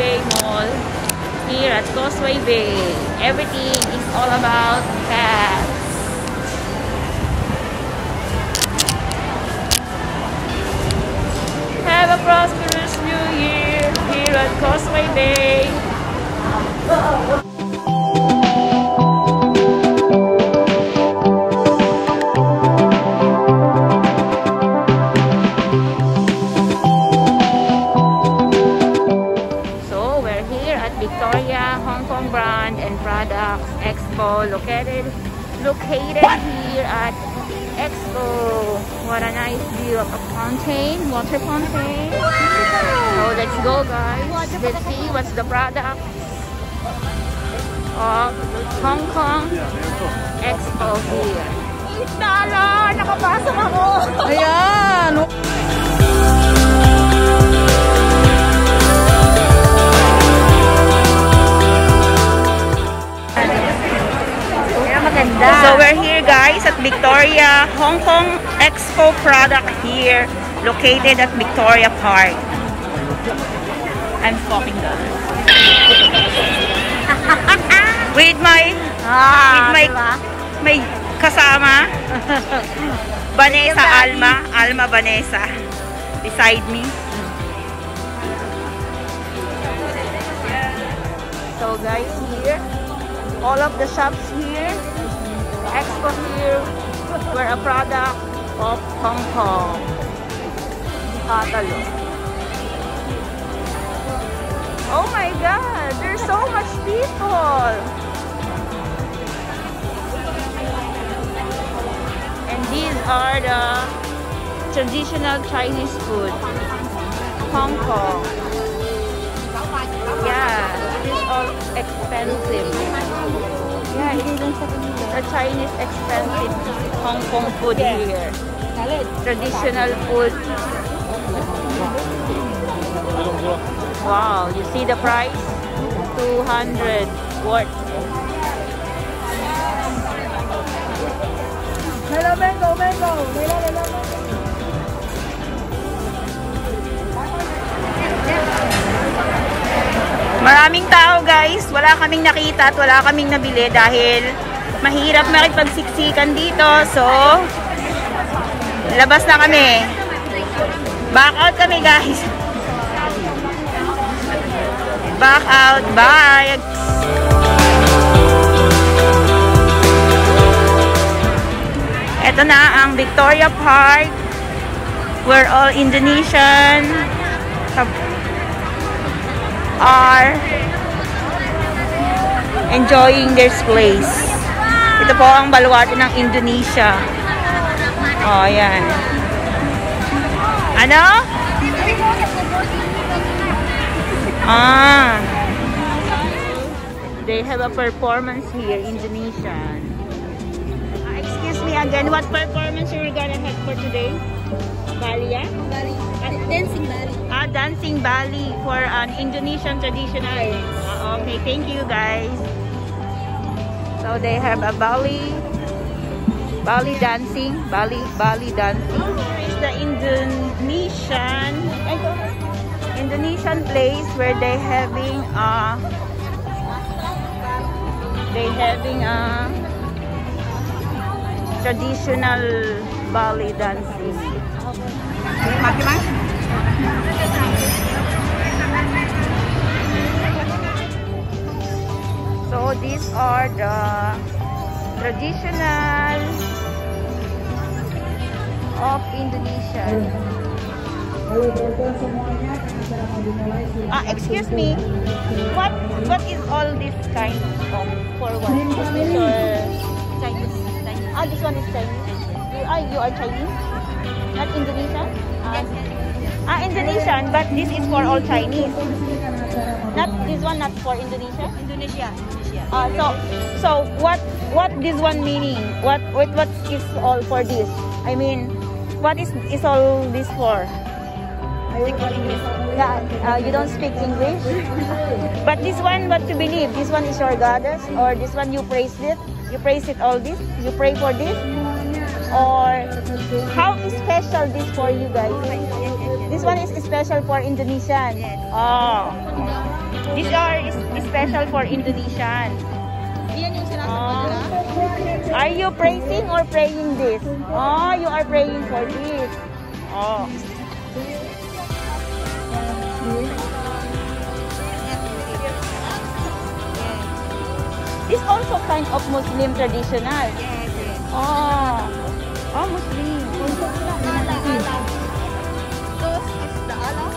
Bay Mall here at Causeway Bay. Everything is all about cats. Have a prosperous new year here at Causeway Bay. Expo located located here at Expo. What a nice view of a fountain, water fountain. So let's go guys. Let's see what's the product of Hong Kong Expo here. Tala! Nakapasok ako! Ayan! So we're here guys at Victoria Hong Kong Expo product here located at Victoria Park. I'm fucking done. with my Ah, with my may kasama Vanessa Alma, Alma Vanessa beside me. So guys, here, all of the shops here, expo here, were a product of Hong Kong. Oh my God, there's so much people. And these are the traditional Chinese food. Hong Kong. Yeah, it is all expensive. Yeah, a Chinese expensive Hong Kong food here. Traditional food. Wow, you see the price? 200 worth. Melo, mango, mango! Maraming tao guys, wala kaming nakita at wala kaming nabili dahil mahirap makipagsiksikan dito. So, labas na kami. Back out kami guys. Back out. Bye. Ito na ang Victoria Park where all Indonesian are enjoying their place. Ito po ang baluarte ng Indonesia. Oh, ayan. Ano? Ah. They have a performance here, Indonesian. Ah, excuse me again, what performance you're gonna have for today? Balia? Dancing Bali. Ah, dancing Bali for an Indonesian traditional. Ah, okay, thank you guys. So they have a Bali, Bali dancing, Bali, Bali dancing. Here is the Indonesian, Indonesian place where they having a, they having a traditional Bali dancing. Traditional of Indonesia. Ah, excuse me. What what is all this kind of for what? Your Chinese? Chinese? Ah, this one is Chinese. You are you are Chinese? Not Indonesian? Ah, ah, Indonesian, but this is for all Chinese. Not this one, not for Indonesia. Indonesia. Uh, so, so what what this one meaning? What what what is all for this? I mean, what is is all this for? Yeah, uh, you don't speak English. but this one, what to believe? This one is your goddess, or this one you praise it? You praise it all this? You pray for this? Or how special this for you guys? This one is special for Indonesian. Oh. These are special for Indonesian. Yan yung sinasabi Oh. nila. Are you praising or praying this? Oh, you are praying for this. Oh. This also kind of Muslim traditional. Oh. Oh, Muslim. Those is the Allah?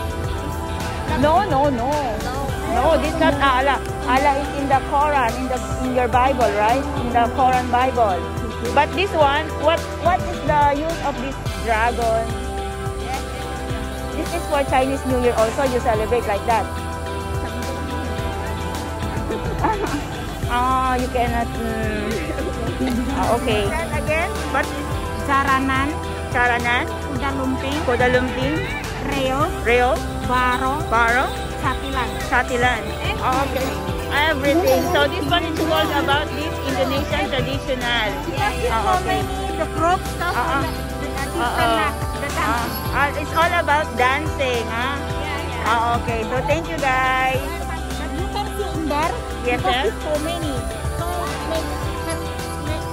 No, no, no. No. No, this is not Allah. Allah is in the Quran, in the in your Bible, right? In the Quran Bible. But this one, what what is the use of this dragon? This is for Chinese New Year also. You celebrate like that. Ah, you cannot. Mm. Ah, okay. Again? What is Jaranan, Charanan? Kuda Lumping, Kodalumping? Reo, Reo? Baro, Baro? Satilan. Satilan. Oh, okay. Everything. So this one is all about this Indonesian traditional. Yes, Ah, so okay. many the group stuff. Ah, ah. the, the, the, Ah, dance. ah, it's all about dancing, ah. Yeah, yeah. Ah, okay. So thank you guys. But you can see in there. Yes, because sir. so many. So make, have, make,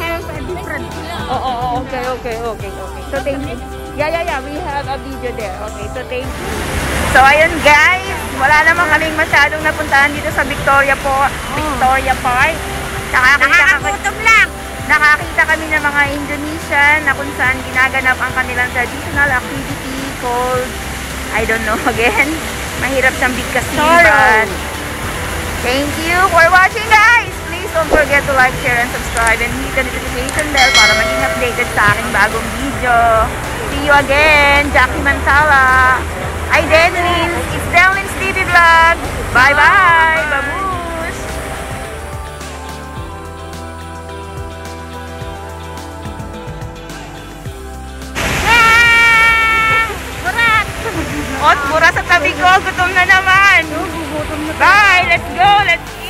have a different. Oh, oh, oh, okay, okay, okay, okay. So thank you. Yeah, yeah, yeah. We have a video there. Okay, so thank you. So ayun guys, wala naman kaming masyadong napuntahan dito sa Victoria po, Victoria Park. Nakakita Nakakagutom lang. nakakita kami ng mga Indonesian na kung saan ginaganap ang kanilang traditional activity called, I don't know again, mahirap siyang bigkasin, but thank you for watching guys! Please don't forget to like, share, and subscribe and hit the notification bell para maging updated sa aking bagong video. See you again, Jackie Mantala. Ay, Dennis! It's Delwin's TV Vlog! Bye-bye! Babu! Ot, mura sa tabi ko. Gutom na naman. Bye! Let's go! Let's